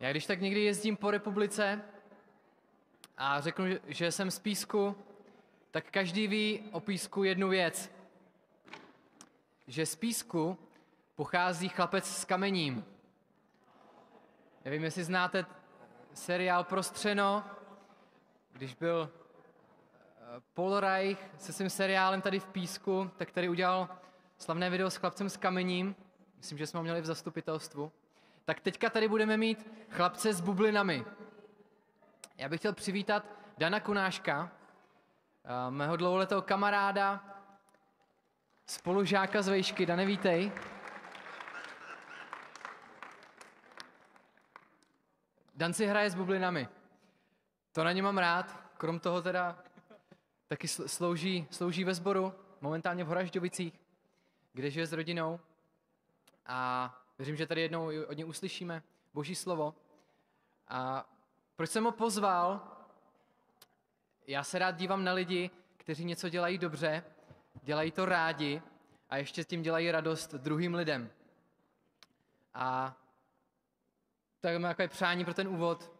Já když tak někdy jezdím po republice a řeknu, že jsem z Písku, tak každý ví o Písku jednu věc. Že z Písku pochází chlapec s kamením. Nevím, jestli znáte seriál Prostřeno, když byl eh, Paul Reich se svým seriálem tady v Písku, tak tady udělal slavné video s chlapcem s kamením. Myslím, že jsme ho měli v zastupitelstvu. Tak teďka tady budeme mít chlapce s bublinami. Já bych chtěl přivítat Dana Kunáška, eh, mého dlouholetého kamaráda, spolužáka z vejšky. Dane, vítej. Dan si hraje s bublinami. To na ně mám rád. Krom toho teda taky slouží, slouží ve sboru, momentálně v Horažďovicích, kde žije s rodinou. A věřím, že tady jednou od něj uslyšíme boží slovo. A proč jsem ho pozval? Já se rád dívám na lidi, kteří něco dělají dobře, dělají to rádi a ještě s tím dělají radost druhým lidem. A tak máme takové přání pro ten úvod,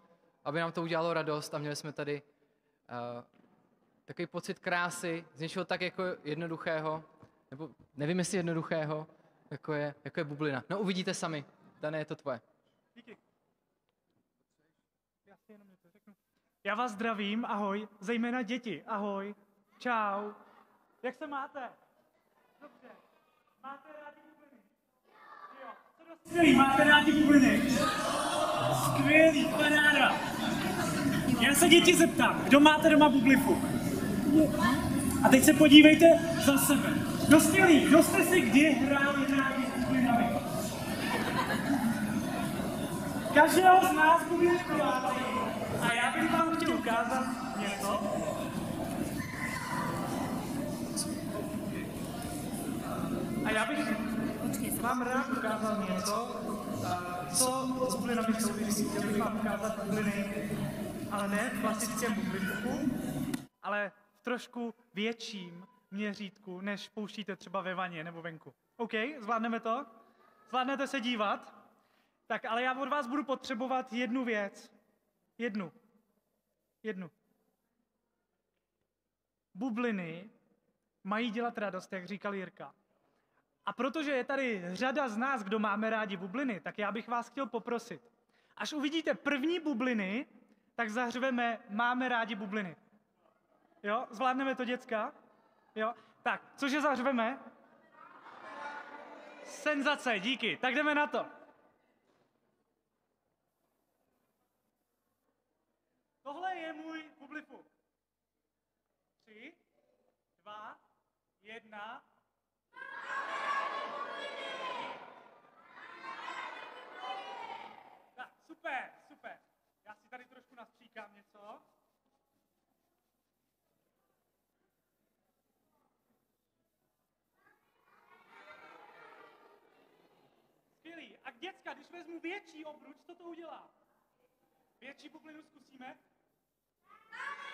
aby nám to udělalo radost a měli jsme tady uh, takový pocit krásy z něčeho tak jako jednoduchého, nebo nevím, jestli jednoduchého, jako je, jako je bublina. No uvidíte sami. Dané, je to tvoje. Díky. Já si jenom něco řeknu. Já vás zdravím, ahoj, zejména děti, ahoj, čau. Jak se máte? Dobře. Máte rádi bubliny? Jo. Co dost máte rádi bubliny? Skvělý, paráda. Já se děti zeptám, kdo máte doma bublifu? A teď se podívejte za sebe. Kdo skvělý, kdo jste si kdy hráli rádi s bublinami? Každého z nás bubliny A já bych vám chtěl ukázat něco. A já bych vám rád ukázal něco, co s bublinami souvisí. Chtěl bych vám ukázat bubliny, ale ne v klasickém bublinku, ale v trošku větším měřítku, než pouštíte třeba ve vaně nebo venku. OK, zvládneme to? Zvládnete se dívat? Tak, ale já od vás budu potřebovat jednu věc. Jednu. Jednu. Bubliny mají dělat radost, jak říkal Jirka. A protože je tady řada z nás, kdo máme rádi bubliny, tak já bych vás chtěl poprosit. Až uvidíte první bubliny, tak zahřveme máme rádi bubliny. Jo, zvládneme to, děcka? Jo, tak, cože zahřveme? Senzace, díky. Tak jdeme na to. Tohle je můj bublifu. Tři, dva, jedna. super, super. Já si tady trošku nastříkám něco. Skvělý. A děcka, když vezmu větší obruč, co to udělá? Větší bublinu zkusíme? Tak,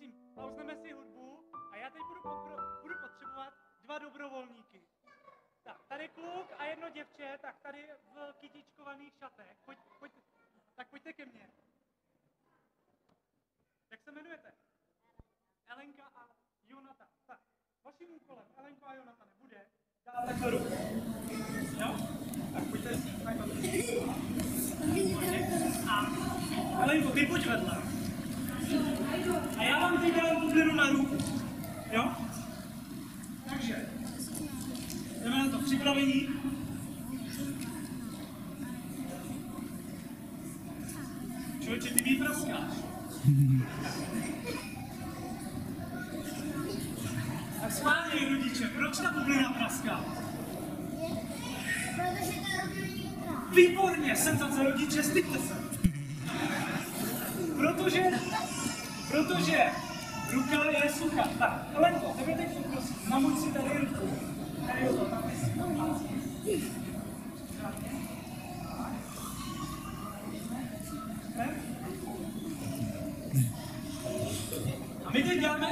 poprosím, pauzneme si hudbu a já teď budu, popro- budu potřebovat dva dobrovolníky. Tak, tady kluk a jedno děvče, tak tady v kytičkovaných šatech. Pojď, pojď, tak pojďte ke mně. Jak se jmenujete? Elenka a Jonata. Tak, vaším úkolem, Elenko a Jonata, nebude dát takhle ruku. Jo? Tak pojďte. A Elenko, ty pojď vedle. A já vám teď dám bublinu na ruku. Jo? Takže, jdeme na to. Připravení. Člověče, ty mi praskáš. Tak schválně, rodiče, proč ta bublina praská? Protože to robí. Výborně, jsem tam za rodiče, styďte se. Protože, protože ruka je suchá. Tak, Lenko, tebe teď poprosím, namuď si tady ruku. Tady jo, tam je? A my teď dáme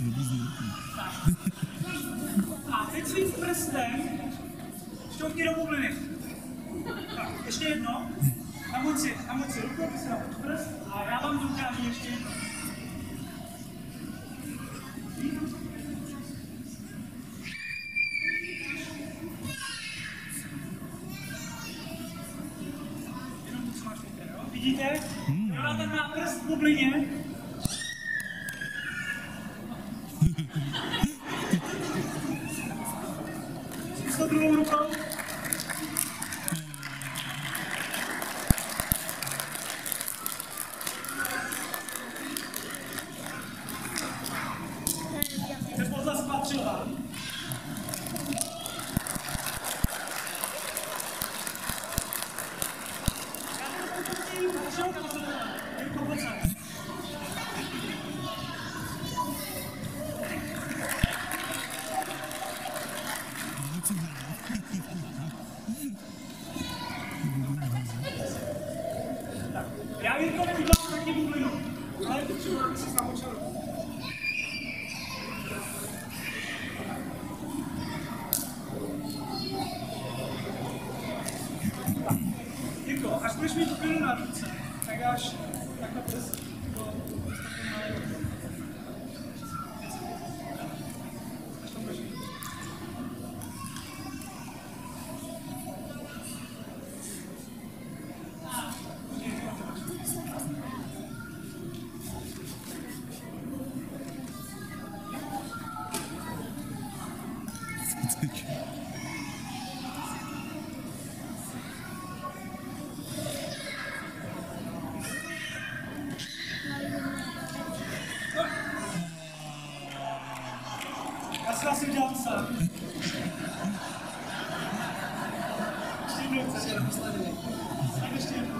si vyblízní. A teď svým prstem šťoukni do bubliny. Tak, ještě jedno. Namoč si, namoč si ruku, ty si namoč prst a já vám to ukážu ještě jedno. Jenom to, co máš v ruce, jo? Vidíte? Jonathan má prst v bublině. Zkus to druhou rukou. Teplota spatřila. Já Jirkovi udělám taky bublinu. Ale potřebuji, aby si zamočil ruku. Jirko, až budeš mít bublinu na ruce, tak dáš takhle prst do Až Ještě jednou,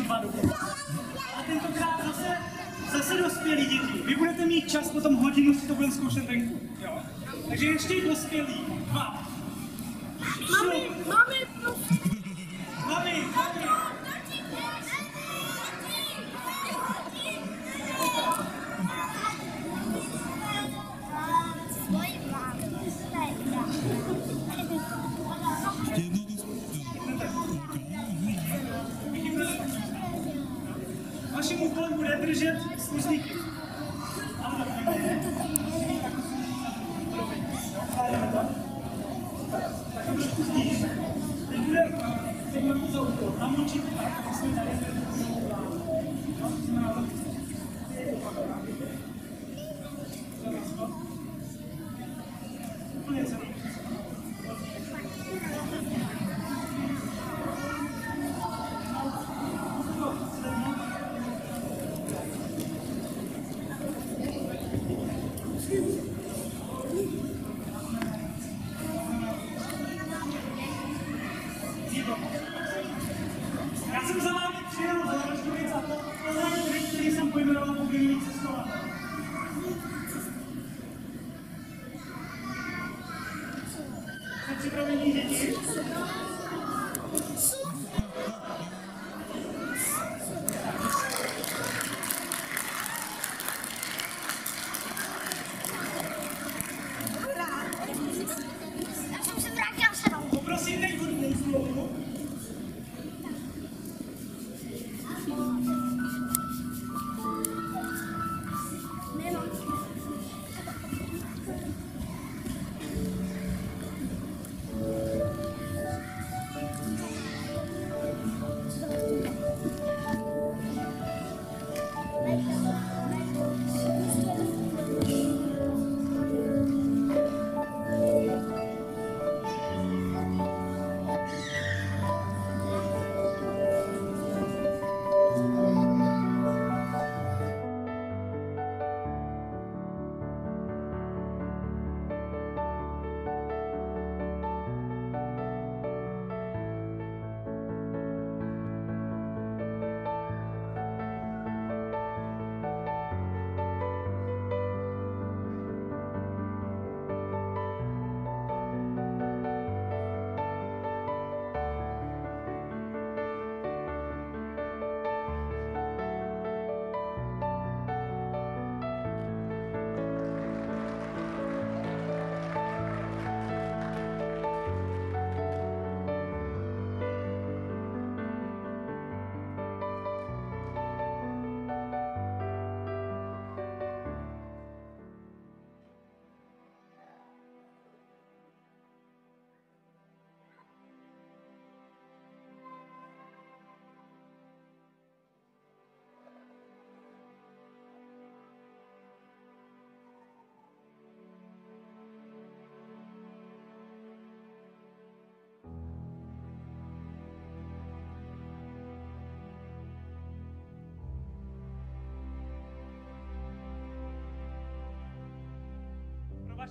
další dva doby. A tentokrát zase, zase dospělí děti. Vy budete mít čas potom hodinu si to budeme zkoušet venku. Takže ještě dospělí. Dva. Thank you. 狮子王，狮子。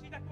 Suy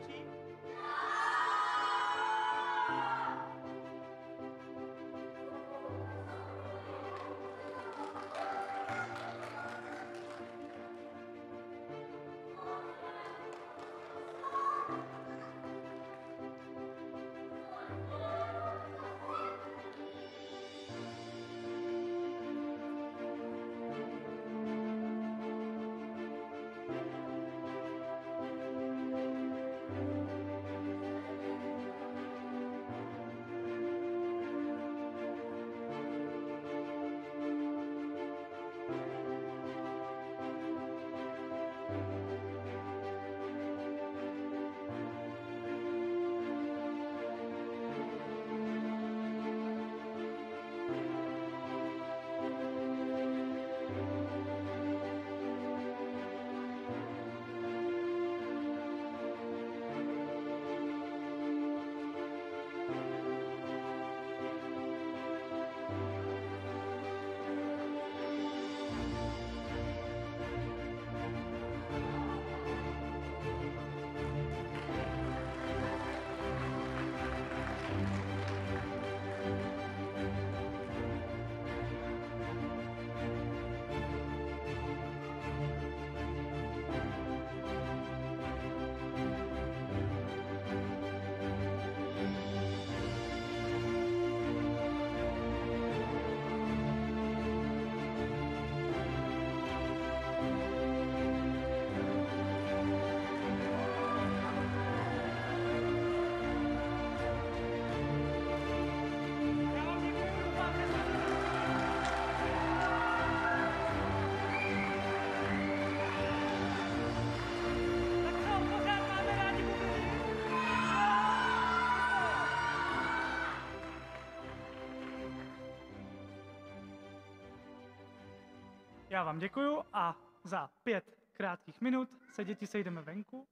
community Já vám děkuju a za pět krátkých minut se děti sejdeme venku